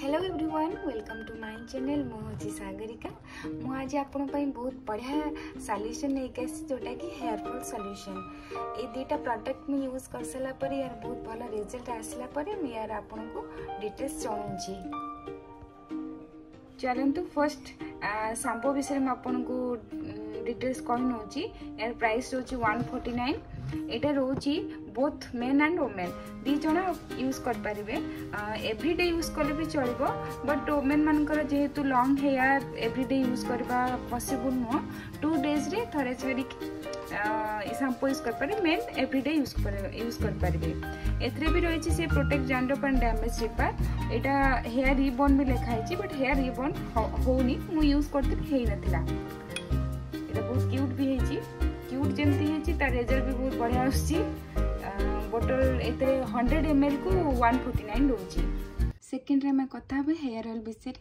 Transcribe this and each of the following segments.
hello everyone welcome to my channel ମୁଁ ହେଉଛି ସାଗରିକା ମୁଁ ଆଜି ଆପଣଙ୍କ ପାଇଁ ବହୁତ ବଢ଼ିଆ ସଲ୍ୟୁସନ୍ ନେଇକି ଆସିଛି ଯେଉଁଟାକି ହେୟାରଫଲ୍ ସଲ୍ୟୁସନ୍ ଏଇ ଦୁଇଟା ପ୍ରଡ଼କ୍ଟ ମୁଁ ୟୁଜ୍ କରିସାରିଲା ପରେ ୟାର ବହୁତ ଭଲ ରେଜଲ୍ଟ ଆସିଲା ପରେ ମୁଁ ୟାର ଆପଣଙ୍କୁ ଡିଟେଲ୍ସ ଜଣାଉଛି ଚାଲନ୍ତୁ ଫାର୍ଷ୍ଟ ସାମ୍ବୋ ବିଷୟରେ ମୁଁ ଆପଣଙ୍କୁ ଡିଟେଲ୍ସ କହିନେଉଛି ଏହାର ପ୍ରାଇସ୍ ରହୁଛି ୱାନ୍ ଫୋର୍ଟି ନାଇନ୍ ଏଇଟା ରହୁଛି ବୋଥ୍ ମେନ୍ ଆଣ୍ଡ ଓମେନ୍ ଦୁଇ ଜଣ ୟୁଜ୍ କରିପାରିବେ ଏଭ୍ରି ଡେ ୟୁଜ୍ କଲେ ବି ଚଳିବ ବଟ୍ ଓମେନ୍ମାନଙ୍କର ଯେହେତୁ long hair every day use କରିବା ପସିବୁଲ୍ ନୁହଁ ଟୁ ଡେଜ୍ରେ ଥରେ ଛାଡ଼ିକି ସାମ୍ପୁ ୟୁଜ୍ କରିପାରିବେ men every day use use କରିପାରିବେ ଏଥିରେ ବି ରହିଛି ସେ ପ୍ରୋଟେକ୍ଟ ଜାଣ୍ଡପ ଆଣ୍ଡ ଡ୍ୟାମେଜ୍ ରିପାର୍ ଏଇଟା ହେୟାର୍ ରିବନ୍ ବି ଲେଖା ହେଇଛି ବଟ୍ ହେୟାର୍ ରିବନ୍ ହେଉନି ମୁଁ ୟୁଜ୍ କରିଥିଲି ହେଇନଥିଲା এটা ବହୁତ କ୍ୟୁଟ୍ ବି ହେଇଛି କ୍ୟୁଟ୍ ଯେମିତି ହେଇଛି ତା ରେଜଲ୍ଟ ବି ବହୁତ ବଢ଼ିଆ ଆସୁଛି ବୋଟଲ ଏଥିରେ ହଣ୍ଡ୍ରେଡ଼ ଏମ୍ଏଲ୍କୁ ୱାନ୍ ଫୋର୍ଟି ନାଇନ୍ ରହୁଛି ସେକେଣ୍ଡରେ ଆମେ କଥା ହେବା ହେୟାର ଅଏଲ୍ ବିଷୟରେ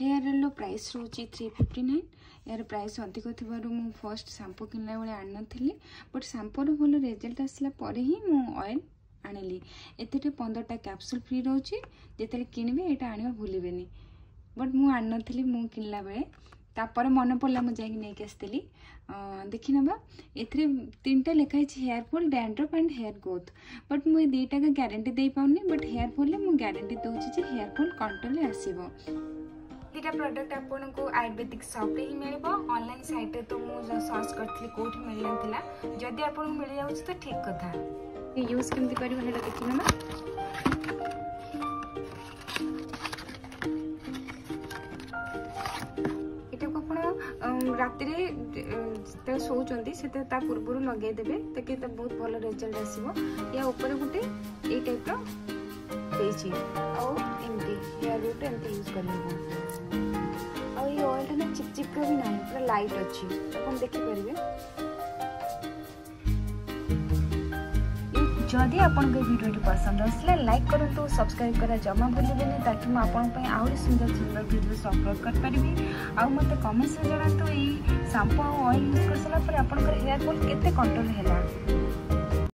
ହେୟାର ଅଏଲ୍ର ପ୍ରାଇସ୍ ରହୁଛି ଥ୍ରୀ ଫିଫ୍ଟି ନାଇନ୍ ଏହାର ପ୍ରାଇସ୍ ଅଧିକ ଥିବାରୁ ମୁଁ ଫାର୍ଷ୍ଟ ସାମ୍ପୁ କିଣିଲା ବେଳେ ଆଣିନଥିଲି ବଟ୍ ସାମ୍ପୁର ଭଲ ରେଜଲ୍ଟ ଆସିଲା ପରେ ହିଁ ମୁଁ ଅଏଲ୍ ଆଣିଲି ଏଥିରେ ପନ୍ଦରଟା କ୍ୟାପ୍ସୁଲ୍ ଫ୍ରି ରହୁଛି ଯେତେବେଳେ କିଣିବେ ଏଇଟା ଆଣିବା ଭୁଲିବେନି ବଟ୍ ମୁଁ ଆଣିନଥିଲି ମୁଁ କିଣିଲା ବେଳେ ତାପରେ ମନେ ପଡ଼ିଲା ମୁଁ ଯାଇକି ନେଇକି ଆସିଥିଲି ଦେଖିନେବା ଏଥିରେ ତିନିଟା ଲେଖା ହେଇଛି hair fall dandruff and hair growth but ମୁଁ ଏ ଦୁଇଟାକ ଗ୍ୟାରେଣ୍ଟି ଦେଇପାରୁନି ବଟ୍ ହେୟାର୍ ଫଲ୍ରେ ମୁଁ ଗ୍ୟାରେଣ୍ଟି ଦେଉଛି ଯେ ହେୟାର୍ ଫଲ୍ କଣ୍ଟ୍ରୋଲ୍ରେ ଆସିବ ଏଇଟା ପ୍ରଡ଼କ୍ଟ ଆପଣଙ୍କୁ ଆୟୁର୍ବେଦିକ ସପ୍ରେ ହିଁ ମିଳିବ ଅନଲାଇନ୍ ସାଇଟ୍ରେ ତ ମୁଁ ସର୍ଚ୍ଚ କରିଥିଲି କେଉଁଠି ମିଳିନଥିଲା ଯଦି ଆପଣଙ୍କୁ ମିଳିଯାଉଛି ତ ଠିକ୍ କଥା ୟୁଜ୍ କେମିତି କରିବ ସେଇଟା ଦେଖିନେବା ରାତିରେ ଯେତେବେଳେ ଶୋଉଛନ୍ତି ସେତେ ତା ପୂର୍ବରୁ ଲଗାଇଦେବେ ତାକି ବହୁତ ଭଲ ରେଜଲ୍ଟ ଆସିବ ୟା ଉପରେ ଗୋଟେ ଏଇ ଟାଇପ୍ର ଦେଇଛି ଆଉ ଏମିତି ହେୟାର ରୁଟ୍ ଏମିତି ୟୁଜ୍ କରିହେବ ଆଉ ଏଇ ଅଏଲ୍ଟା ନା ଚିପଚିପ୍ର ବି ନାହିଁ ପୁରା ଲାଇଟ୍ ଅଛି ଆପଣ ଦେଖିପାରିବେ যদি আপোনক ভিডিওটি পছন্দ হয়লে লাইক করুন তো সাবস্ক্রাইব করা জমা ভুলিব নি থাকি ম আপোনক পই আৰু সুন্দর সুন্দর ভিডিও সম্বল কৰিব আৰু মতে কমেন্ট হে জৰা তো এই সাম পাউ অইল লৰা পৰা আপোনক হেয়ার বল কতে কন্ট্রোল হেলা